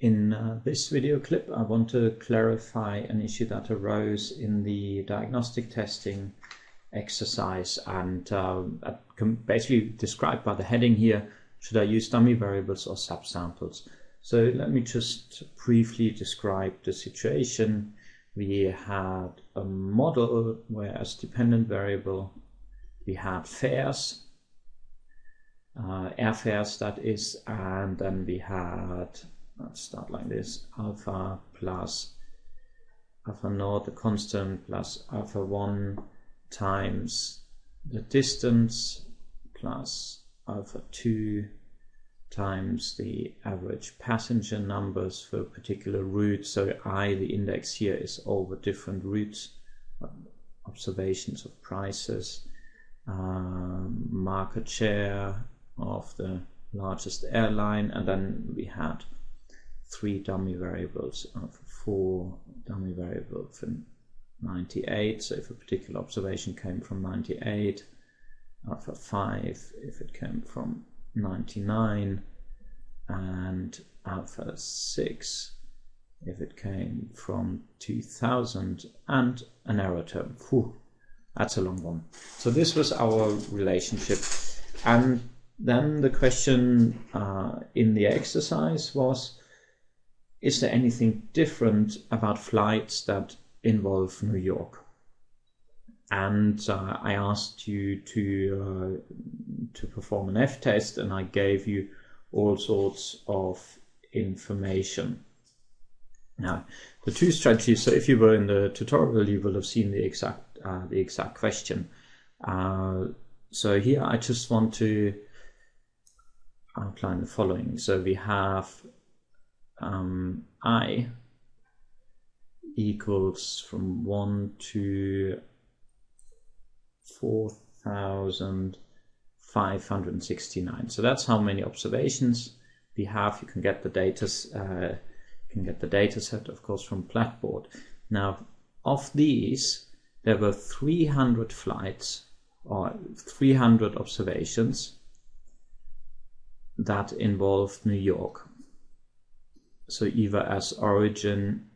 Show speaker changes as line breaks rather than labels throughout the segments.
In uh, this video clip, I want to clarify an issue that arose in the diagnostic testing exercise and uh, basically described by the heading here, should I use dummy variables or subsamples? So let me just briefly describe the situation. We had a model where as dependent variable we had fares, uh, airfares that is, and then we had let's start like this. Alpha plus alpha naught the constant plus alpha 1 times the distance plus alpha 2 times the average passenger numbers for a particular route. So i the index here is over different routes observations of prices um, market share of the largest airline and then we had three dummy variables uh, four dummy variables for 98 so if a particular observation came from 98 alpha 5 if it came from 99 and alpha 6 if it came from 2000 and an error term. Whew, that's a long one. So this was our relationship. And then the question uh, in the exercise was is there anything different about flights that involve New York? And uh, I asked you to uh, to perform an F test, and I gave you all sorts of information. Now, the two strategies. So, if you were in the tutorial, you will have seen the exact uh, the exact question. Uh, so here, I just want to outline the following. So we have um, i equals from 1 to 4,569. So that's how many observations we have. You can get the data, uh, you can get the data set, of course, from Blackboard. Now, of these, there were 300 flights or 300 observations that involved New York so either as origin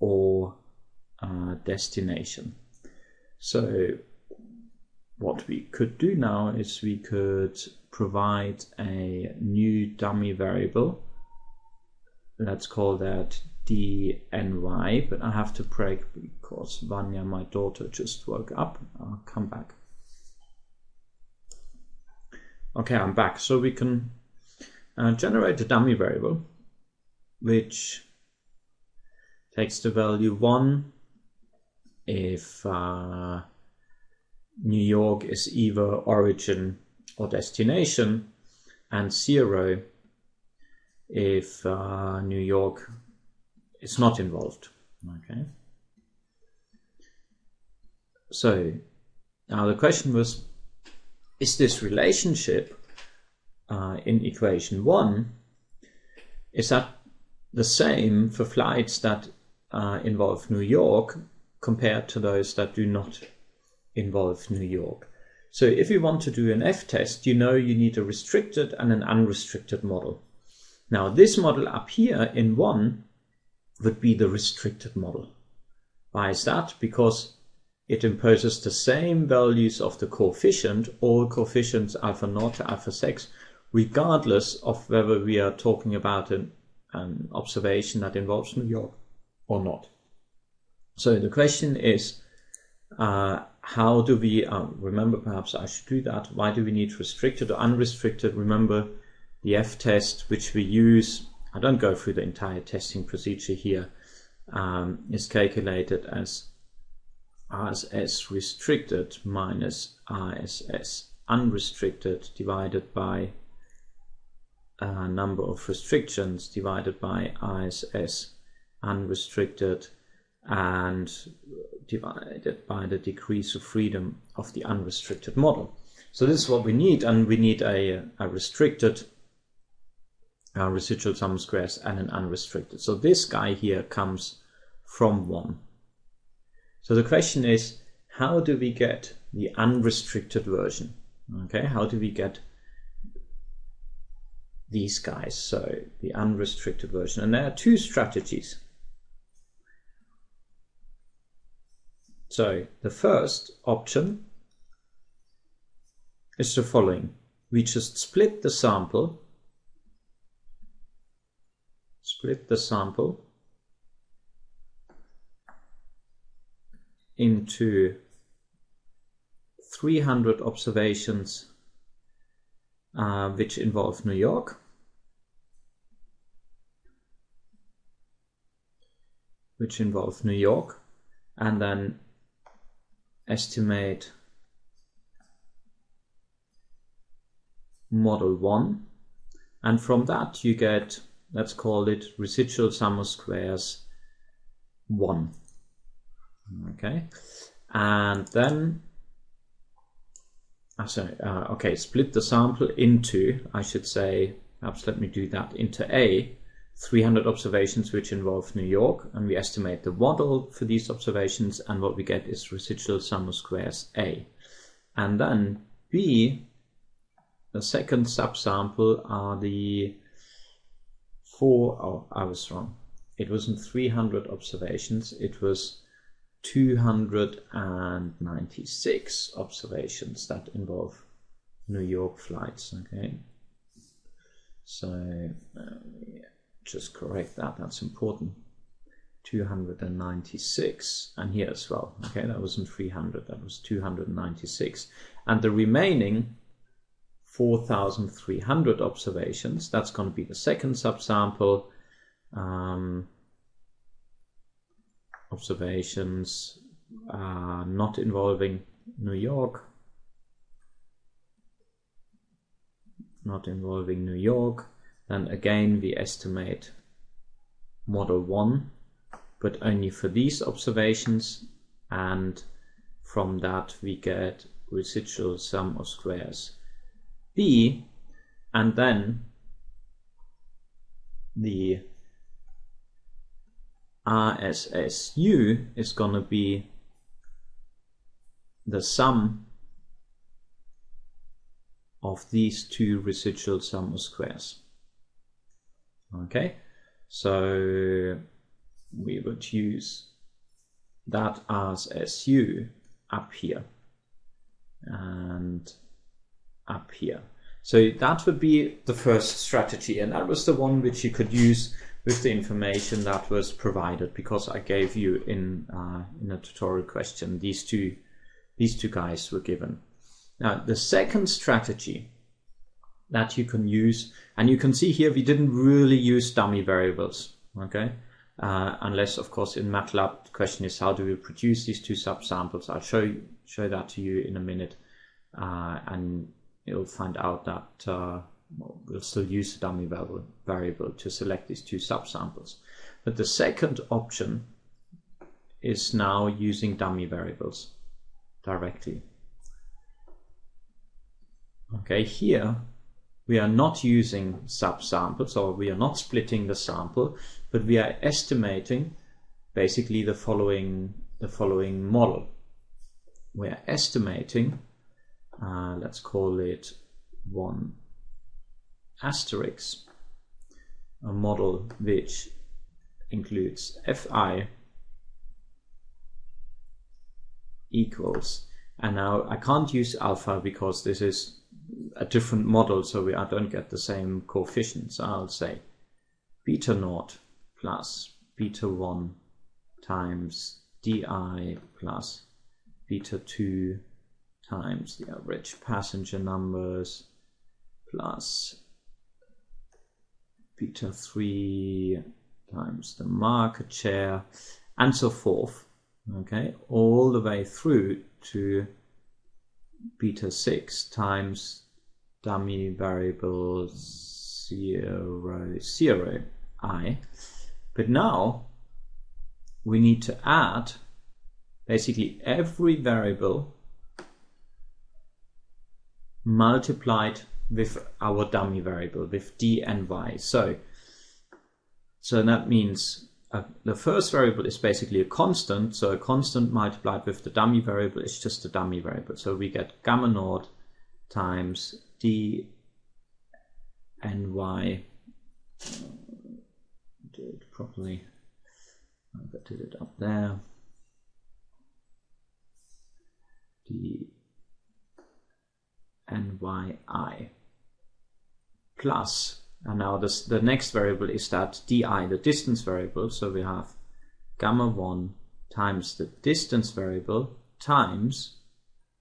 or uh, destination. So what we could do now is we could provide a new dummy variable. Let's call that dny, but I have to break because Vanya, my daughter, just woke up. I'll come back. Okay, I'm back. So we can uh, generate a dummy variable which takes the value 1 if uh, New York is either origin or destination and 0 if uh, New York is not involved. Okay. So now the question was, is this relationship uh, in equation 1, is that the same for flights that uh, involve New York compared to those that do not involve New York. So if you want to do an F-test, you know you need a restricted and an unrestricted model. Now this model up here in 1 would be the restricted model. Why is that? Because it imposes the same values of the coefficient, all coefficients alpha naught to alpha 6, regardless of whether we are talking about an an observation that involves New York or not. So the question is, uh, how do we, uh, remember perhaps I should do that, why do we need restricted or unrestricted? Remember the F-test which we use, I don't go through the entire testing procedure here, um, is calculated as RSS restricted minus RSS unrestricted divided by uh, number of restrictions divided by RSS unrestricted and divided by the degrees of freedom of the unrestricted model. So this is what we need, and we need a, a restricted uh, residual sum squares and an unrestricted. So this guy here comes from 1. So the question is, how do we get the unrestricted version? Okay, how do we get these guys, so the unrestricted version. And there are two strategies. So the first option is the following. We just split the sample, split the sample into 300 observations uh, which involve New York. which involve New York. And then estimate model 1 and from that you get let's call it residual sum of squares 1 okay. And then sorry, uh, okay split the sample into I should say perhaps let me do that into A 300 observations which involve New York and we estimate the model for these observations and what we get is residual sum of squares A and then B the second subsample are the four, oh, I was wrong. It wasn't 300 observations, it was 296 observations that involve New York flights, okay? So, just correct that, that's important. 296 and here as well okay that wasn't 300 that was 296 and the remaining 4,300 observations. That's going to be the second subsample. Um, observations uh, not involving New York. Not involving New York. Then again we estimate model 1, but only for these observations. And from that we get residual sum of squares B and then the RSSU is going to be the sum of these two residual sum of squares. Okay, so we would use that RSSU up here and up here. So that would be the first strategy and that was the one which you could use with the information that was provided because I gave you in uh, in a tutorial question these two these two guys were given. Now the second strategy that you can use and you can see here we didn't really use dummy variables okay uh, unless of course in MATLAB the question is how do we produce these two subsamples I'll show you, show that to you in a minute uh, and you'll find out that uh, we'll still use the dummy variable to select these two subsamples. But the second option is now using dummy variables directly. Okay, here we are not using subsamples or we are not splitting the sample, but we are estimating basically the following the following model. We are estimating uh, let's call it one asterisk, a model which includes fi equals, and now I can't use alpha because this is a different model, so we, I don't get the same coefficients. I'll say beta naught plus beta 1 times di plus beta 2 times the average passenger numbers plus beta 3 times the market share and so forth okay? All the way through to beta 6 times dummy variable 0 0 i. But now we need to add basically every variable multiplied with our dummy variable with d and y. So, so that means uh, the first variable is basically a constant. So a constant multiplied with the dummy variable is just a dummy variable. So we get gamma naught times d and y do it properly I did it up there d and yi plus and now this the next variable is that di the distance variable. So we have gamma 1 times the distance variable times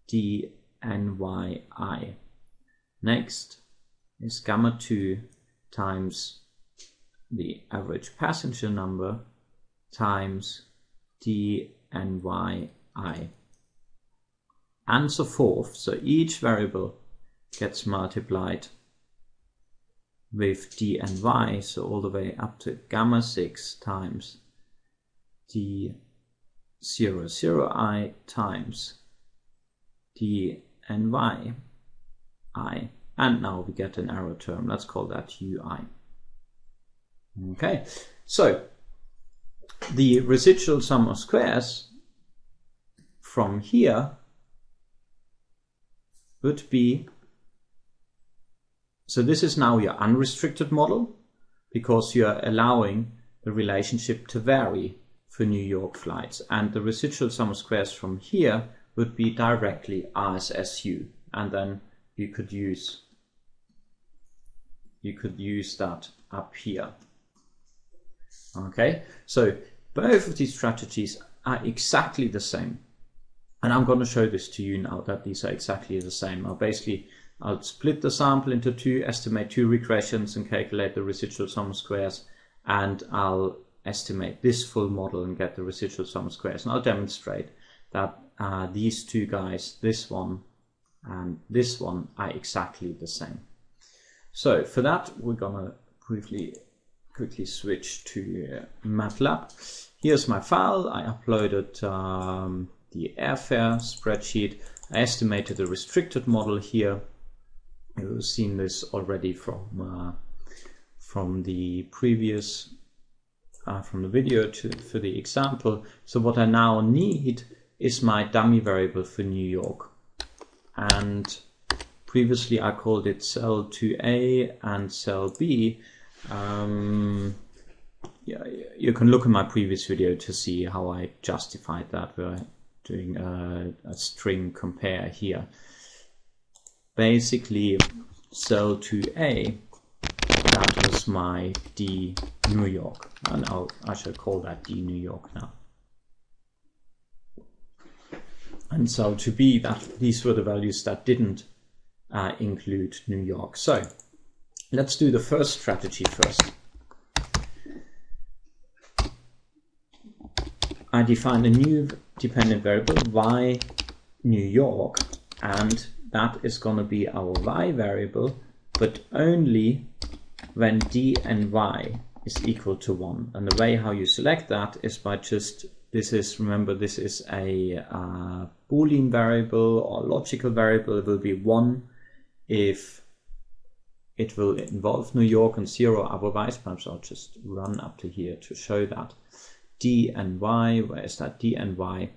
d and next is gamma 2 times the average passenger number times d and so forth. So each variable gets multiplied with d and y, so all the way up to gamma 6 times d 0, 0 i times d and y i and now we get an error term. Let's call that ui. Okay, so the residual sum of squares from here would be, so this is now your unrestricted model because you're allowing the relationship to vary for New York flights. And the residual sum of squares from here would be directly RSSU. And then you could use you could use that up here. Okay, so both of these strategies are exactly the same. And I'm going to show this to you now that these are exactly the same. I'll basically, I'll split the sample into two, estimate two regressions and calculate the residual sum of squares. And I'll estimate this full model and get the residual sum of squares. And I'll demonstrate that uh, these two guys, this one and this one, are exactly the same. So for that, we're gonna briefly, quickly switch to uh, MATLAB. Here's my file. I uploaded um, the airfare spreadsheet. I estimated the restricted model here. You've seen this already from uh, from the previous uh, from the video to for the example. So what I now need is my dummy variable for New York, and previously I called it cell 2A and cell B. Um, yeah, you can look in my previous video to see how I justified that. We're doing a, a string compare here. Basically, cell 2A, that was my D New York. And I'll, I shall call that D New York now. And so to B, that these were the values that didn't uh, include New York. So let's do the first strategy first. I define a new dependent variable y New York and that is going to be our y variable but only when d and y is equal to 1 and the way how you select that is by just this is remember this is a uh, boolean variable or logical variable it will be 1 if it will involve New York and zero otherwise. Perhaps I'll just run up to here to show that. D and Y, where is that? D and Y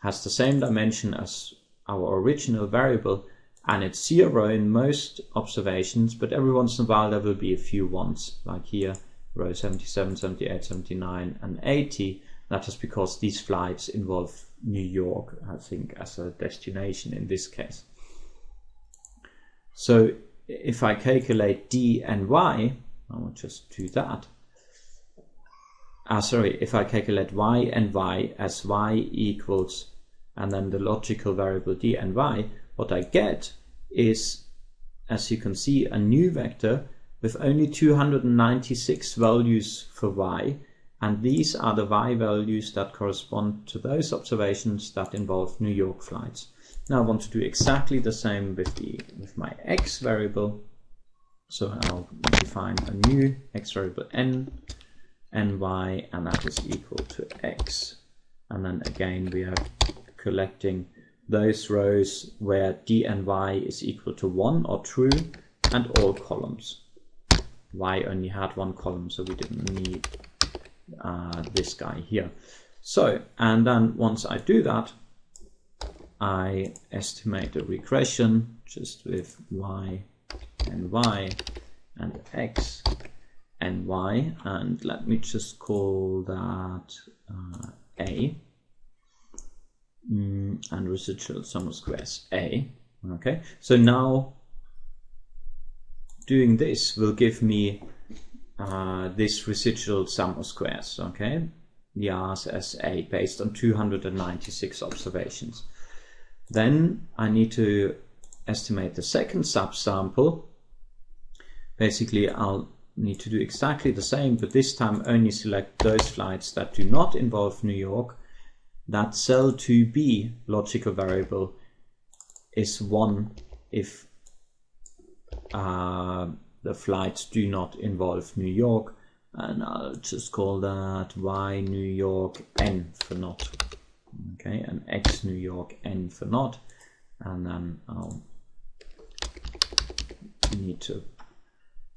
has the same dimension as our original variable and it's zero in most observations, but every once in a while there will be a few ones, like here, row 77, 78, 79, and 80. That is because these flights involve New York, I think, as a destination in this case. So if I calculate d and y, I will just do that. Ah, sorry, if I calculate y and y as y equals, and then the logical variable d and y, what I get is, as you can see, a new vector with only 296 values for y, and these are the y values that correspond to those observations that involve New York flights. Now I want to do exactly the same with the with my x variable. So I'll define a new x variable n and y and that is equal to x. And then again we are collecting those rows where d and y is equal to 1 or true and all columns. y only had one column so we didn't need uh, this guy here. So and then once I do that I estimate a regression just with y and y and x and y and let me just call that uh, a. Mm, and residual sum of squares a. Okay so now doing this will give me uh, this residual sum of squares okay? The RSS A based on 296 observations. Then I need to estimate the second subsample. Basically I'll need to do exactly the same, but this time only select those flights that do not involve New York. That cell 2b logical variable is 1 if uh, the flights do not involve New York. And I'll just call that y New York n for not okay and x New York n for not and then I'll need to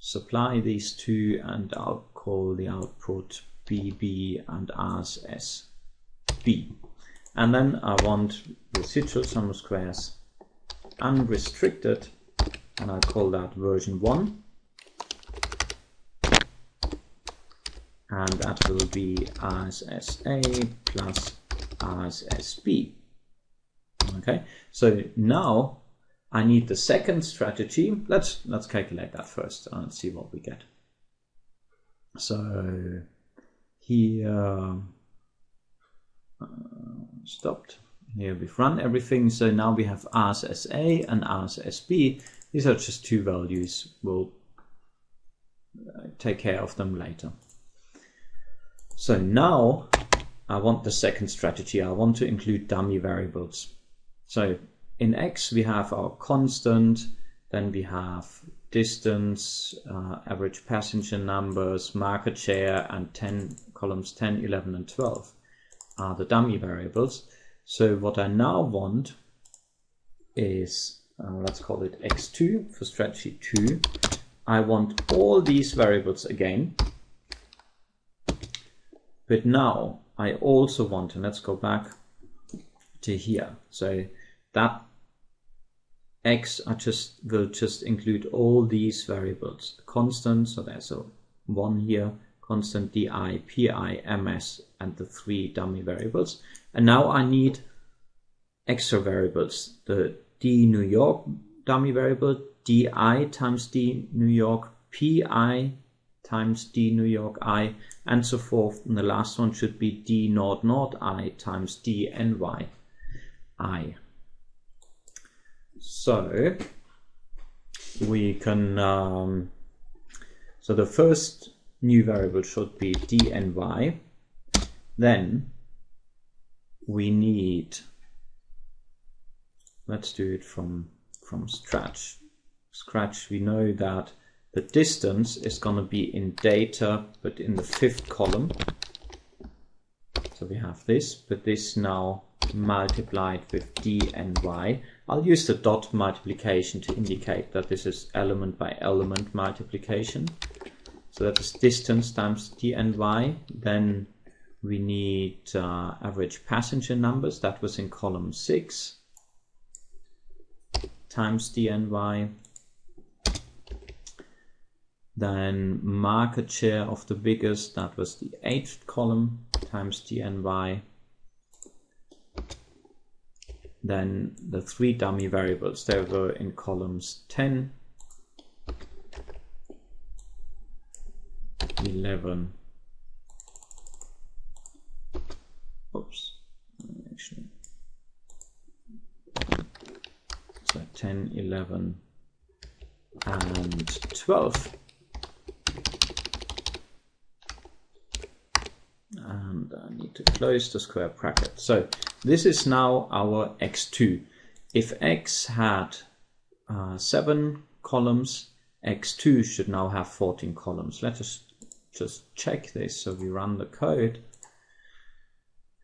supply these two and I'll call the output BB and R's as. And then I want residual sum of squares unrestricted and I'll call that version 1 and that will be RSSA plus RSSB. Okay, so now I need the second strategy. Let's let's calculate that first and see what we get. So here uh, stopped. Here we've run everything. So now we have RSSA and RSSB. These are just two values. We'll uh, take care of them later. So now I want the second strategy. I want to include dummy variables. So in x we have our constant, then we have distance, uh, average passenger numbers, market share, and 10 columns 10, 11, and 12 are the dummy variables. So what I now want is, uh, let's call it x2 for strategy 2. I want all these variables again. But now I also want, and let's go back to here. So that x I just will just include all these variables. Constant so there's a one here constant di pi ms and the three dummy variables. And now I need extra variables. The d New York dummy variable di times d New York pi times d New York i and so forth. And the last one should be d naught naught i times d ny i so we can, um, so the first new variable should be dny. Then we need, let's do it from, from scratch. Scratch, we know that the distance is going to be in data, but in the fifth column. So we have this, but this now multiplied with d and y. I'll use the dot multiplication to indicate that this is element by element multiplication. So that is distance times d and y. Then we need uh, average passenger numbers. That was in column 6 times d and y. Then market share of the biggest, that was the eighth column times d and y then the three dummy variables, they were in columns 10, 11, oops, actually, so 10, 11, and 12. And I need to close the square bracket. So this is now our x2. If x had uh, 7 columns, x2 should now have 14 columns. Let us just check this. So we run the code.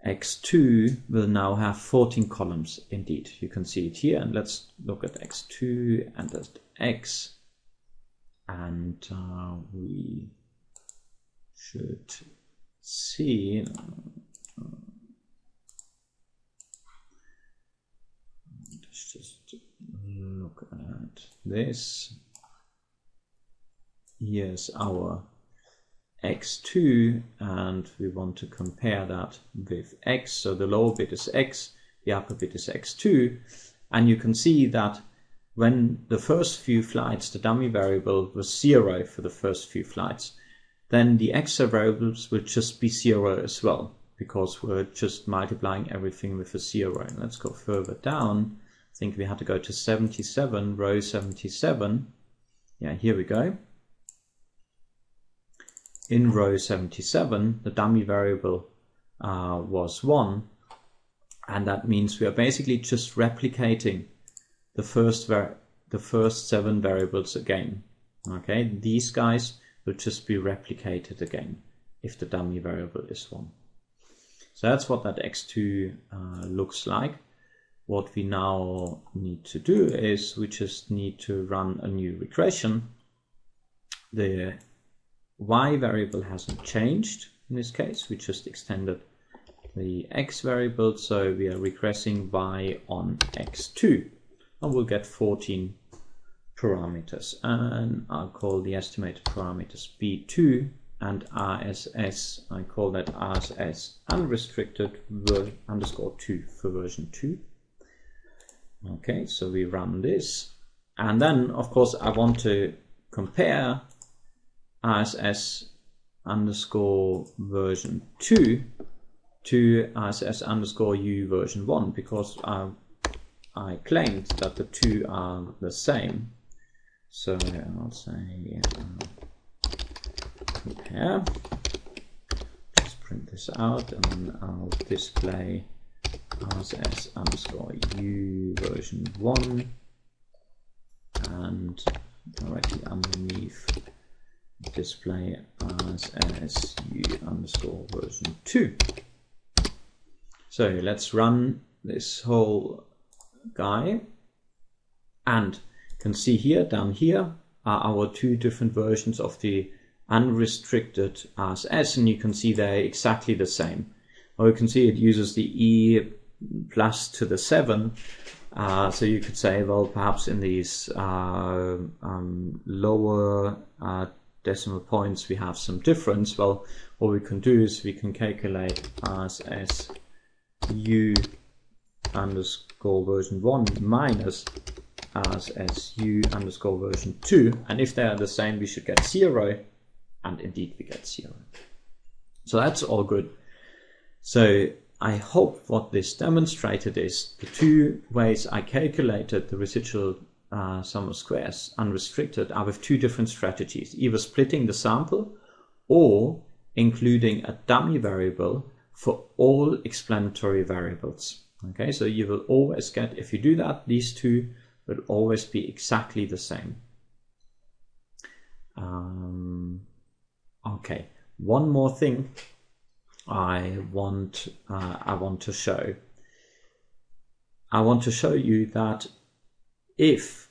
x2 will now have 14 columns indeed. You can see it here. And let's look at x2 and at x. And uh, we should see. Uh, let's just look at this. here's our x2 and we want to compare that with x. So the lower bit is x, the upper bit is x2. And you can see that when the first few flights, the dummy variable was zero for the first few flights, then the extra variables will just be zero as well because we're just multiplying everything with a zero. And Let's go further down. Think we had to go to 77, row 77. Yeah, here we go. In row 77, the dummy variable uh, was 1, and that means we are basically just replicating the first the first seven variables again. Okay, these guys will just be replicated again if the dummy variable is 1. So that's what that x2 uh, looks like. What we now need to do is we just need to run a new regression. The y variable hasn't changed in this case. We just extended the x variable. So we are regressing y on x2 and we'll get 14 parameters and I'll call the estimated parameters b2 and RSS, I call that RSS unrestricted underscore 2 for version 2. Okay, so we run this. And then, of course, I want to compare RSS underscore version 2 to RSS underscore U version 1 because I, I claimed that the two are the same. So I'll say uh, compare. Let's print this out and I'll display RSS underscore U version 1 and directly underneath display RSS U underscore version 2. So let's run this whole guy and you can see here down here are our two different versions of the unrestricted RSS, and you can see they're exactly the same. Or you can see it uses the E plus to the 7. Uh, so you could say, well, perhaps in these uh, um, lower uh, decimal points we have some difference. Well, what we can do is we can calculate RSS U underscore version 1 minus RSS U underscore version 2. And if they are the same, we should get 0 and indeed we get zero. So that's all good. So I hope what this demonstrated is the two ways I calculated the residual uh, sum of squares unrestricted are with two different strategies, either splitting the sample or including a dummy variable for all explanatory variables. Okay, so you will always get, if you do that, these two will always be exactly the same. Um, Okay, one more thing I want uh, I want to show. I want to show you that if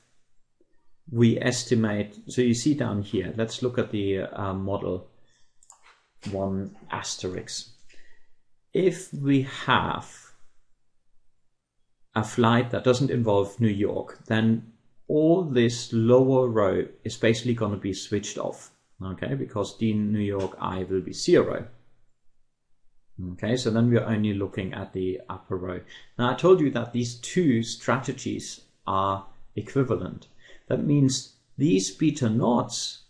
we estimate, so you see down here, let's look at the uh, model one asterisk. If we have a flight that doesn't involve New York, then all this lower row is basically going to be switched off okay, because d New York I will be zero. Okay, so then we're only looking at the upper row. Now I told you that these two strategies are equivalent. That means these beta naughts,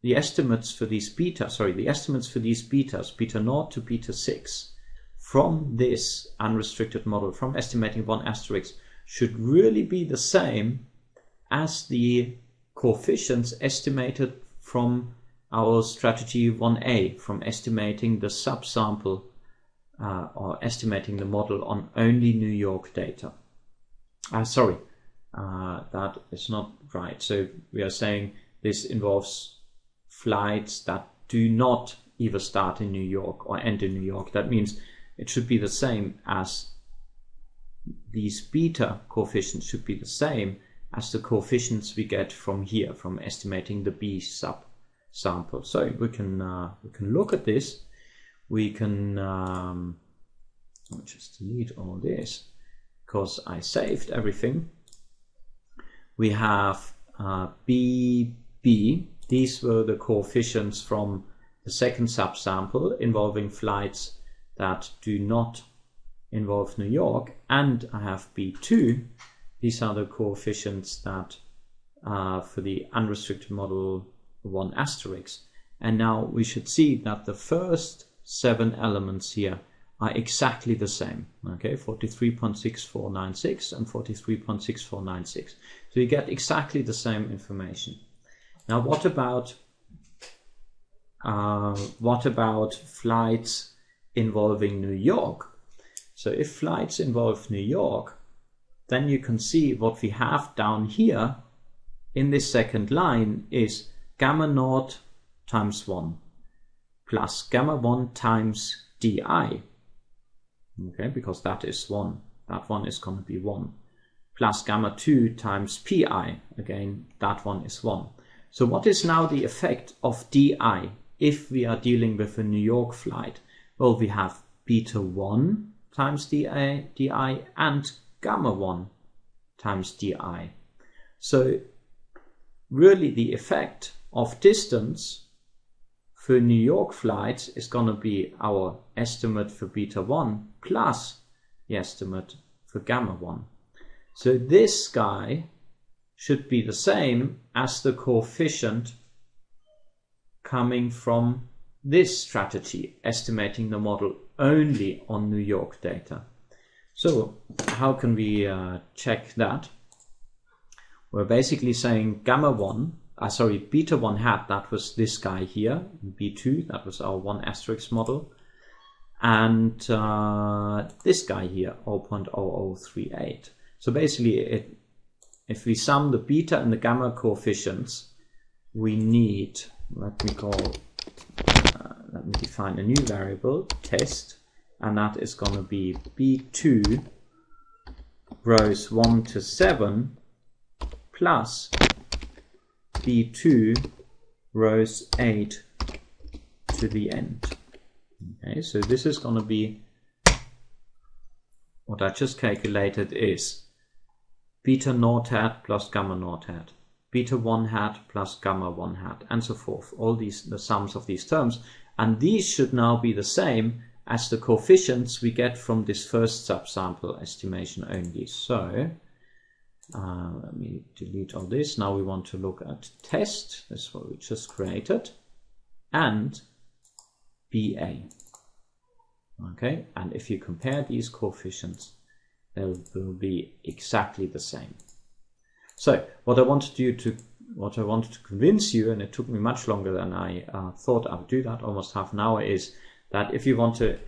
the estimates for these beta, sorry, the estimates for these betas, beta naught to beta 6, from this unrestricted model, from estimating one asterisk, should really be the same as the coefficients estimated from our strategy 1A, from estimating the subsample uh, or estimating the model on only New York data. Uh, sorry, uh, that is not right. So we are saying this involves flights that do not either start in New York or end in New York. That means it should be the same as these beta coefficients should be the same as the coefficients we get from here, from estimating the B sub sample. So we can uh, we can look at this. We can um, just delete all this because I saved everything. We have uh, BB, these were the coefficients from the second subsample involving flights that do not involve New York, and I have B2. These are the coefficients that uh, for the unrestricted model 1 asterisk. And now we should see that the first seven elements here are exactly the same. Okay, 43.6496 and 43.6496. So you get exactly the same information. Now, what about uh, what about flights involving New York? So if flights involve New York, then you can see what we have down here in this second line is gamma naught times 1 plus gamma 1 times di. Okay, because that is 1. That one is going to be 1. Plus gamma 2 times pi. Again, that one is 1. So what is now the effect of di if we are dealing with a New York flight? Well, we have beta 1 times di, di and gamma 1 times di. So really the effect of distance for New York flights is going to be our estimate for beta 1 plus the estimate for gamma 1. So this guy should be the same as the coefficient coming from this strategy, estimating the model only on New York data. So how can we uh, check that? We're basically saying gamma 1 uh, sorry, beta 1 hat, that was this guy here, B2, that was our 1 asterisk model. And uh, this guy here, 0.0038. So basically, it, if we sum the beta and the gamma coefficients, we need, let me call, uh, let me define a new variable, test, and that is going to be B2 rows 1 to 7 plus B2 rows 8 to the end. Okay, so this is going to be what I just calculated is beta naught hat plus gamma naught hat, beta 1 hat plus gamma 1 hat, and so forth. All these the sums of these terms, and these should now be the same as the coefficients we get from this first subsample estimation only. So uh, let me delete all this. Now we want to look at test. That's what we just created. And BA. Okay, and if you compare these coefficients, they will be exactly the same. So what I wanted you to what I wanted to convince you, and it took me much longer than I uh, thought I would do that, almost half an hour, is that if you want to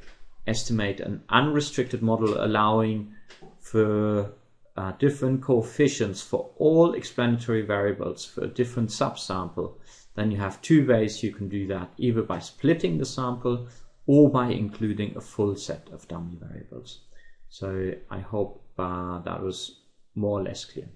estimate an unrestricted model allowing for uh, different coefficients for all explanatory variables for a different subsample, then you have two ways you can do that, either by splitting the sample or by including a full set of dummy variables. So I hope uh, that was more or less clear.